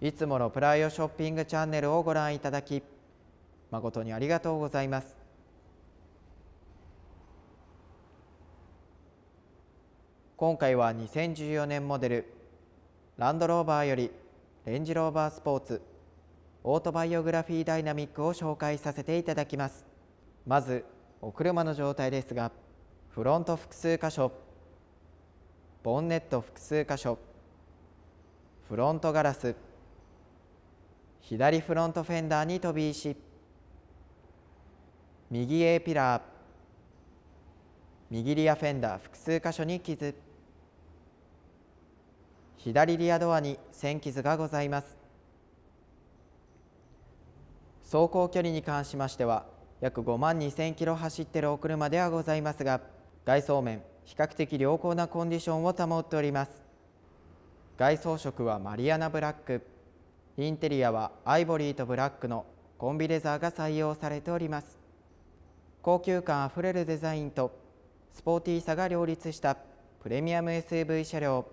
いつものプライオショッピングチャンネルをご覧いただき誠にありがとうございます。今回は2014年モデルランドローバーよりレンジローバースポーツオートバイオグラフィーダイナミックを紹介させていただきます。まずお車の状態ですがフロント複数箇所ボンネット複数箇所フロントガラス左フロントフェンダーに飛び石。右 A ピラー。右リアフェンダー複数箇所に傷。左リアドアに線傷がございます。走行距離に関しましては約5万2000キロ走ってるお車ではございますが外装面比較的良好なコンディションを保っております。外装色はマリアナブラック。インテリアはアイボリーとブラックのコンビレザーが採用されております。高級感あふれるデザインとスポーティーさが両立したプレミアム SUV 車両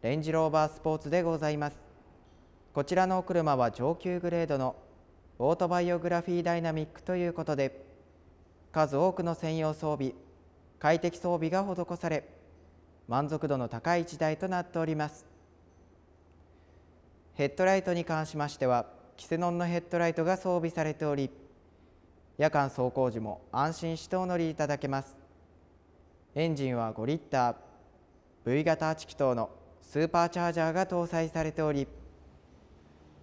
レンジローバースポーツでございます。こちらのお車は上級グレードのオートバイオグラフィーダイナミックということで数多くの専用装備快適装備が施され満足度の高い1台となっております。ヘッドライトに関しましてはキセノンのヘッドライトが装備されており夜間走行時も安心してお乗りいただけます。エンジンは5リッター V 型8気筒のスーパーチャージャーが搭載されており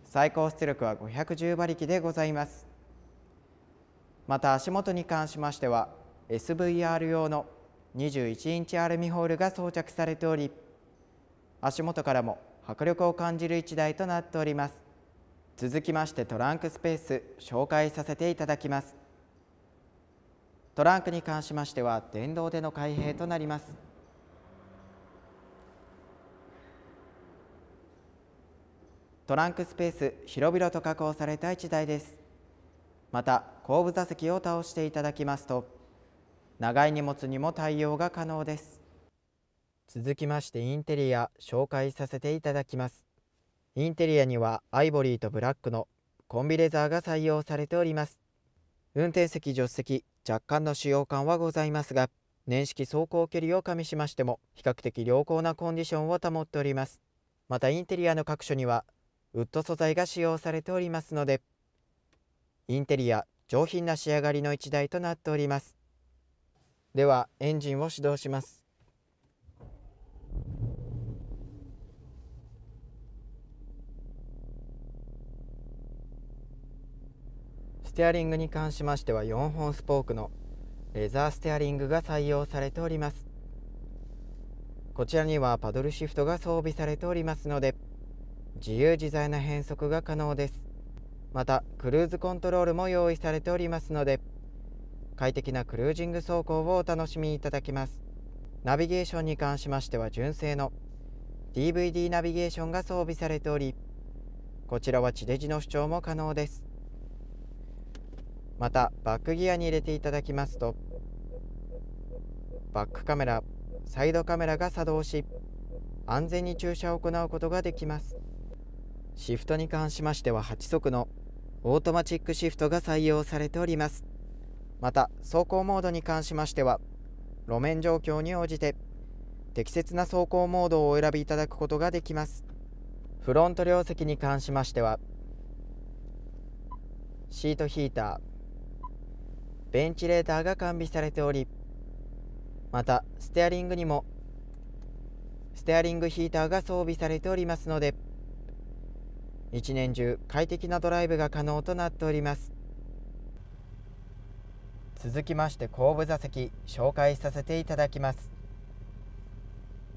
最高出力は510馬力でございます。また足元に関しましては SVR 用の21インチアルミホールが装着されており足元からも迫力を感じる1台となっております。続きましてトランクスペース紹介させていただきます。トランクに関しましては電動での開閉となります。トランクスペース広々と確保された1台です。また後部座席を倒していただきますと長い荷物にも対応が可能です。続きましてインテリア紹介させていただきます。インテリアにはアイボリーとブラックのコンビレザーが採用されております。運転席助手席若干の使用感はございますが年式走行距離を加味しましても比較的良好なコンディションを保っております。またインテリアの各所にはウッド素材が使用されておりますのでインテリア上品な仕上がりの1台となっております。ではエンジンを始動します。テアリングに関しましては4本スポークのレザーステアリングが採用されております。こちらにはパドルシフトが装備されておりますので自由自在な変速が可能です。またクルーズコントロールも用意されておりますので快適なクルージング走行をお楽しみいただけます。ナビゲーションに関しましては純正の DVD ナビゲーションが装備されておりこちらは地デジの視聴も可能です。またバックギアに入れていただきますとバックカメラサイドカメラが作動し安全に駐車を行うことができます。シフトに関しましては8速のオートマチックシフトが採用されております。また走行モードに関しましては路面状況に応じて適切な走行モードをお選びいただくことができます。フロント両席に関しましてはシートヒーターベンチレーターが完備されておりまたステアリングにもステアリングヒーターが装備されておりますので一年中快適なドライブが可能となっております。続きまして後部座席紹介させていただきます。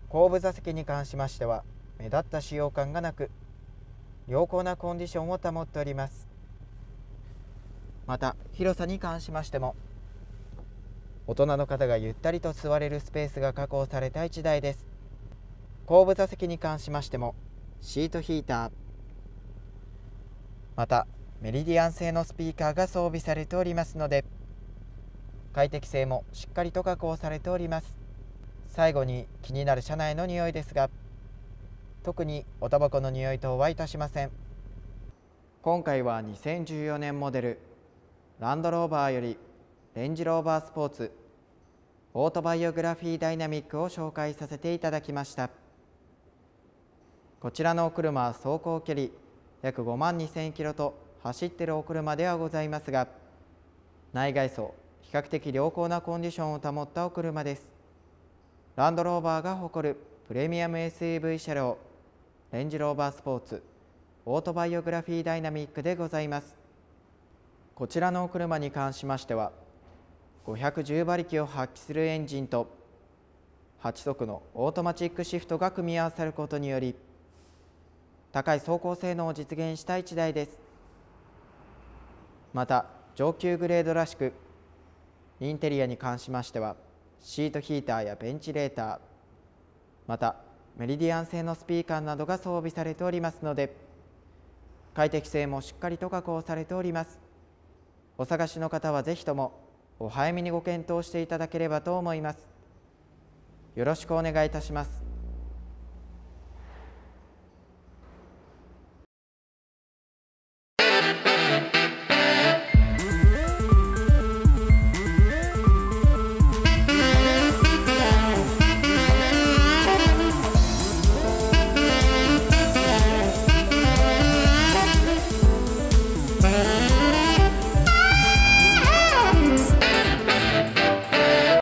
後部座席に関しましては目立った使用感がなく良好なコンディションを保っております。また広さに関しましても大人の方がゆったりと座れるスペースが確保された1台です。後部座席に関しましてもシートヒーターまたメリディアン製のスピーカーが装備されておりますので快適性もしっかりと確保されております。最後に気になる車内の匂いですが特におタバコの匂い等はいたしません。今回は2014年モデルランドローバーよりレンジローバースポーツオートバイオグラフィーダイナミックを紹介させていただきました。こちらのお車は走行距離約5万2000キロと走ってるお車ではございますが内外装比較的良好なコンディションを保ったお車です。ランドローバーが誇るプレミアム SUV 車両レンジローバースポーツオートバイオグラフィーダイナミックでございます。こちらのお車に関しましては510馬力を発揮するエンジンと8速のオートマチックシフトが組み合わさることにより高い走行性能を実現した1台です。また上級グレードらしくインテリアに関しましてはシートヒーターやベンチレーターまたメリディアン製のスピーカーなどが装備されておりますので快適性もしっかりと確保されております。お探しの方はぜひともお早めにご検討していただければと思います。よろしくお願いいたします。